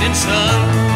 rising sun.